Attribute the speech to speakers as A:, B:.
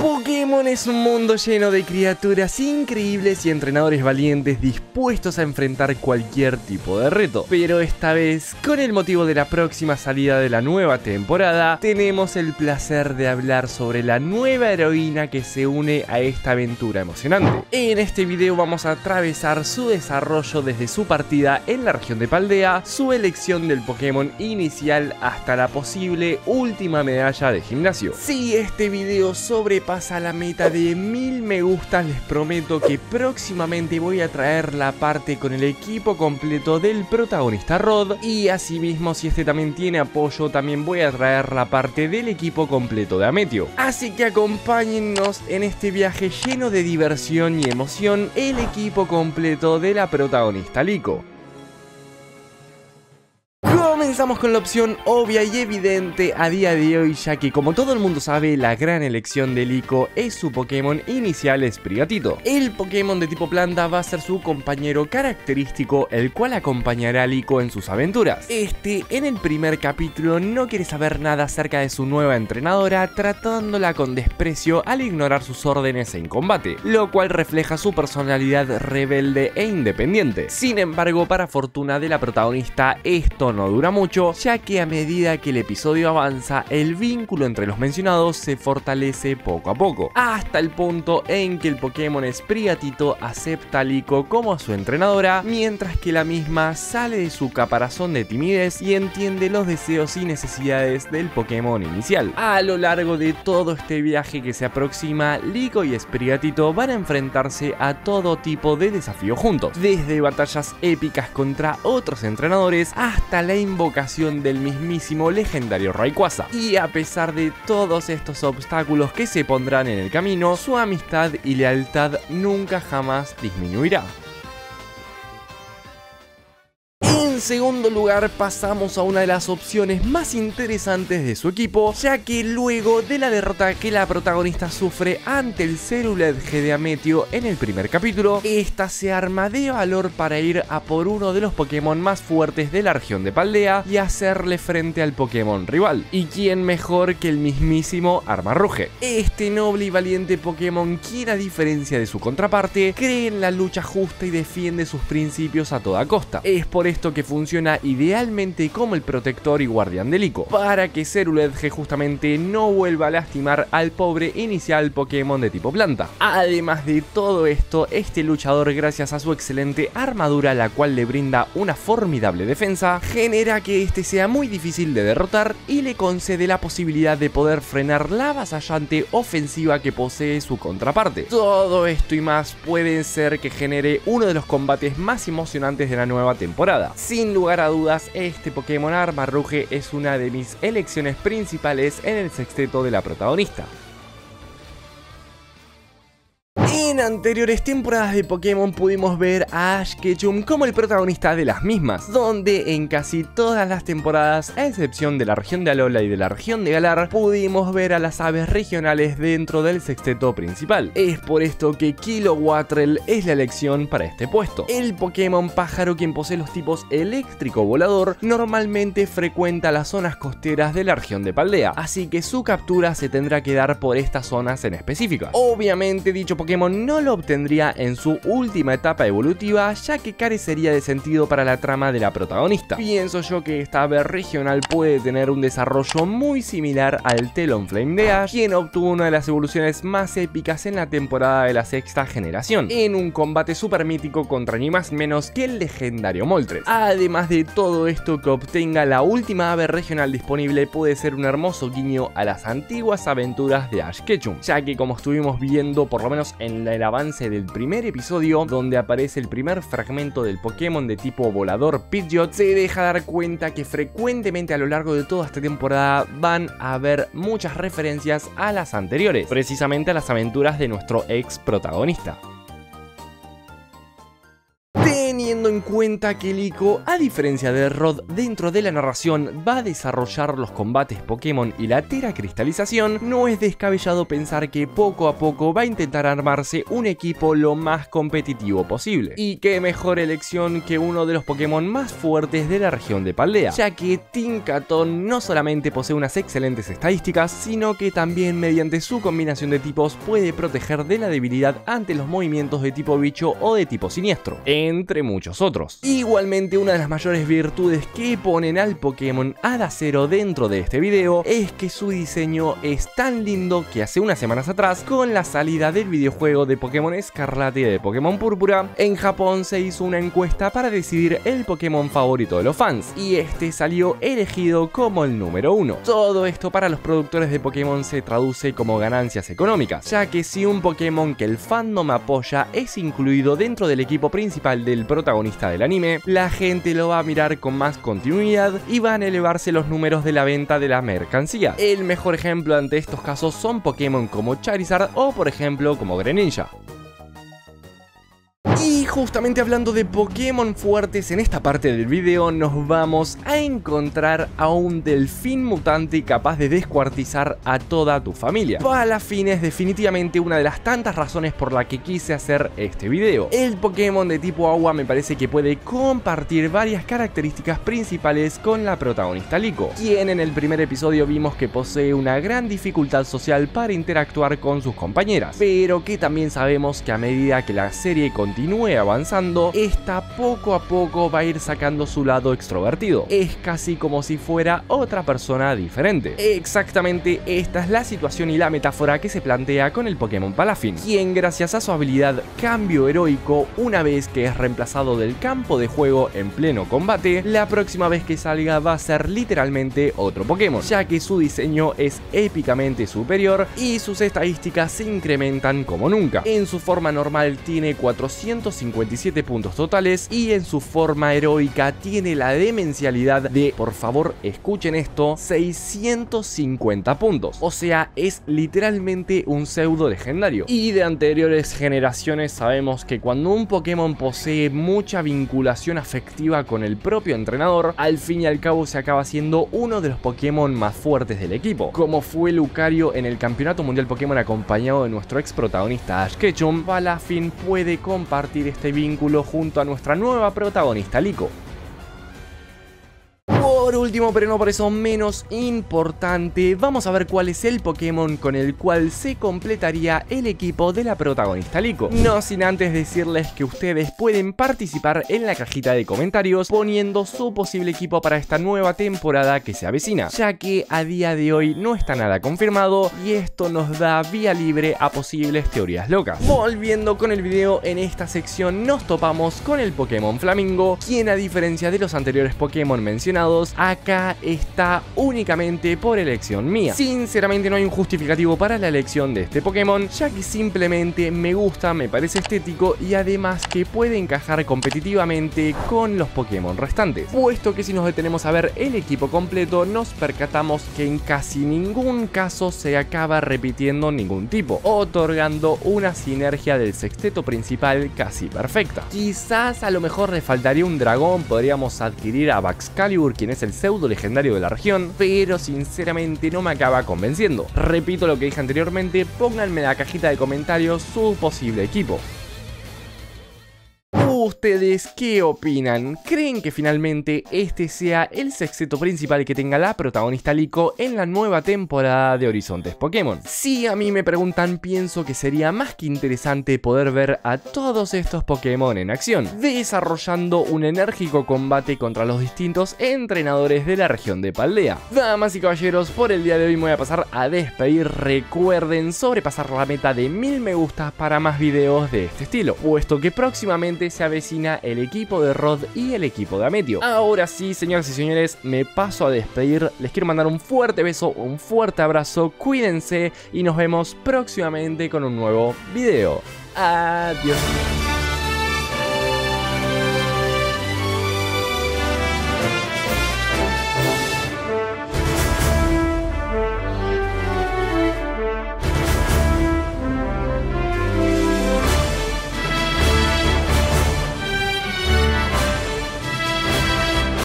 A: Bug Pokémon es un mundo lleno de criaturas increíbles y entrenadores valientes dispuestos a enfrentar cualquier tipo de reto. Pero esta vez, con el motivo de la próxima salida de la nueva temporada, tenemos el placer de hablar sobre la nueva heroína que se une a esta aventura emocionante. En este video vamos a atravesar su desarrollo desde su partida en la región de Paldea, su elección del Pokémon inicial hasta la posible última medalla de gimnasio. Si este video sobrepasa la meta de mil me gustas, les prometo que próximamente voy a traer la parte con el equipo completo del protagonista Rod. Y asimismo, si este también tiene apoyo, también voy a traer la parte del equipo completo de Ametio. Así que acompáñennos en este viaje lleno de diversión y emoción, el equipo completo de la protagonista Lico. Comenzamos con la opción obvia y evidente a día de hoy, ya que como todo el mundo sabe, la gran elección de Lico es su Pokémon inicial Sprigatito. El Pokémon de tipo planta va a ser su compañero característico, el cual acompañará a Lico en sus aventuras. Este, en el primer capítulo, no quiere saber nada acerca de su nueva entrenadora, tratándola con desprecio al ignorar sus órdenes en combate, lo cual refleja su personalidad rebelde e independiente. Sin embargo, para fortuna de la protagonista, esto no dura mucho, ya que a medida que el episodio avanza, el vínculo entre los mencionados se fortalece poco a poco, hasta el punto en que el Pokémon Sprigatito acepta a Liko como su entrenadora, mientras que la misma sale de su caparazón de timidez y entiende los deseos y necesidades del Pokémon inicial. A lo largo de todo este viaje que se aproxima, Liko y Sprigatito van a enfrentarse a todo tipo de desafíos juntos, desde batallas épicas contra otros entrenadores hasta la invocación del mismísimo legendario Rayquaza. Y a pesar de todos estos obstáculos que se pondrán en el camino, su amistad y lealtad nunca jamás disminuirá. Segundo lugar pasamos a una de las opciones más interesantes de su equipo, ya que luego de la derrota que la protagonista sufre ante el Cerulet G de Ametio en el primer capítulo, esta se arma de valor para ir a por uno de los Pokémon más fuertes de la región de Paldea y hacerle frente al Pokémon rival. ¿Y quién mejor que el mismísimo Armarruge? Este noble y valiente Pokémon, quien a diferencia de su contraparte, cree en la lucha justa y defiende sus principios a toda costa. Es por esto que funciona idealmente como el protector y guardián del Ico, para que Ceruledge justamente no vuelva a lastimar al pobre inicial Pokémon de tipo planta. Además de todo esto, este luchador gracias a su excelente armadura la cual le brinda una formidable defensa, genera que este sea muy difícil de derrotar y le concede la posibilidad de poder frenar la avasallante ofensiva que posee su contraparte. Todo esto y más puede ser que genere uno de los combates más emocionantes de la nueva temporada. Sin lugar a dudas, este Pokémon Armarruge es una de mis elecciones principales en el sexteto de la protagonista. Anteriores temporadas de Pokémon pudimos ver a Ash Ketchum como el protagonista de las mismas, donde en casi todas las temporadas, a excepción de la región de Alola y de la región de Galar, pudimos ver a las aves regionales dentro del sexteto principal. Es por esto que Kilowattrel es la elección para este puesto. El Pokémon pájaro quien posee los tipos eléctrico volador normalmente frecuenta las zonas costeras de la región de Paldea, así que su captura se tendrá que dar por estas zonas en específico. Obviamente dicho Pokémon no lo obtendría en su última etapa evolutiva, ya que carecería de sentido para la trama de la protagonista. Pienso yo que esta ave regional puede tener un desarrollo muy similar al Talonflame de Ash, quien obtuvo una de las evoluciones más épicas en la temporada de la sexta generación, en un combate super mítico contra ni más menos que el legendario Moltres. Además de todo esto, que obtenga la última ave regional disponible puede ser un hermoso guiño a las antiguas aventuras de Ash Ketchum, ya que como estuvimos viendo por lo menos en el avance del primer episodio, donde aparece el primer fragmento del Pokémon de tipo volador Pidgeot, se deja dar cuenta que frecuentemente a lo largo de toda esta temporada van a haber muchas referencias a las anteriores, precisamente a las aventuras de nuestro ex protagonista. Cuenta que Liko, a diferencia de Rod dentro de la narración, va a desarrollar los combates Pokémon y la teracristalización, no es descabellado pensar que poco a poco va a intentar armarse un equipo lo más competitivo posible. Y qué mejor elección que uno de los Pokémon más fuertes de la región de Paldea, ya que Tinkaton no solamente posee unas excelentes estadísticas, sino que también mediante su combinación de tipos puede proteger de la debilidad ante los movimientos de tipo bicho o de tipo siniestro, entre muchos otros. Igualmente una de las mayores virtudes que ponen al Pokémon Hada Cero dentro de este video es que su diseño es tan lindo que hace unas semanas atrás, con la salida del videojuego de Pokémon Escarlata y de Pokémon Púrpura, en Japón se hizo una encuesta para decidir el Pokémon favorito de los fans, y este salió elegido como el número uno. Todo esto para los productores de Pokémon se traduce como ganancias económicas, ya que si un Pokémon que el fandom apoya es incluido dentro del equipo principal del protagonista del anime, la gente lo va a mirar con más continuidad y van a elevarse los números de la venta de la mercancía. El mejor ejemplo ante estos casos son Pokémon como Charizard o por ejemplo como Greninja. Justamente hablando de Pokémon fuertes, en esta parte del video nos vamos a encontrar a un delfín mutante capaz de descuartizar a toda tu familia. Palafin es definitivamente una de las tantas razones por la que quise hacer este video. El Pokémon de tipo agua me parece que puede compartir varias características principales con la protagonista Liko, quien en el primer episodio vimos que posee una gran dificultad social para interactuar con sus compañeras, pero que también sabemos que a medida que la serie continúa avanzando, esta poco a poco va a ir sacando su lado extrovertido. Es casi como si fuera otra persona diferente. Exactamente esta es la situación y la metáfora que se plantea con el Pokémon Palafin, quien gracias a su habilidad Cambio Heroico, una vez que es reemplazado del campo de juego en pleno combate, la próxima vez que salga va a ser literalmente otro Pokémon, ya que su diseño es épicamente superior y sus estadísticas se incrementan como nunca. En su forma normal tiene 400 157 puntos totales y en su forma heroica tiene la demencialidad de, por favor escuchen esto, 650 puntos. O sea, es literalmente un pseudo legendario. Y de anteriores generaciones sabemos que cuando un Pokémon posee mucha vinculación afectiva con el propio entrenador, al fin y al cabo se acaba siendo uno de los Pokémon más fuertes del equipo. Como fue Lucario en el Campeonato Mundial Pokémon acompañado de nuestro ex protagonista Ash Ketchum, Balafin puede compartir vínculo junto a nuestra nueva protagonista Liko. Por último, pero no por eso menos importante, vamos a ver cuál es el Pokémon con el cual se completaría el equipo de la protagonista Liko. No sin antes decirles que ustedes pueden participar en la cajita de comentarios poniendo su posible equipo para esta nueva temporada que se avecina, ya que a día de hoy no está nada confirmado y esto nos da vía libre a posibles teorías locas. Volviendo con el video, en esta sección nos topamos con el Pokémon Flamingo, quien a diferencia de los anteriores Pokémon mencionados, acá está únicamente por elección mía. Sinceramente no hay un justificativo para la elección de este Pokémon, ya que simplemente me gusta, me parece estético y además que puede encajar competitivamente con los Pokémon restantes. Puesto que si nos detenemos a ver el equipo completo, nos percatamos que en casi ningún caso se acaba repitiendo ningún tipo, otorgando una sinergia del sexteto principal casi perfecta. Quizás a lo mejor le faltaría un dragón, podríamos adquirir a Baxcalibur, quien es el pseudo legendario de la región, pero sinceramente no me acaba convenciendo. Repito lo que dije anteriormente, pónganme en la cajita de comentarios su posible equipo. ¿Ustedes qué opinan? ¿Creen que finalmente este sea el sexteto principal que tenga la protagonista Liko en la nueva temporada de Horizontes Pokémon? Si a mí me preguntan, pienso que sería más que interesante poder ver a todos estos Pokémon en acción, desarrollando un enérgico combate contra los distintos entrenadores de la región de Paldea. Damas y caballeros, por el día de hoy me voy a pasar a despedir. Recuerden sobrepasar la meta de mil me gustas para más videos de este estilo, puesto que próximamente se avecina el equipo de Rod y el equipo de Ametio. Ahora sí, señoras y señores, me paso a despedir. Les quiero mandar un fuerte beso, un fuerte abrazo, cuídense y nos vemos próximamente con un nuevo video. Adiós.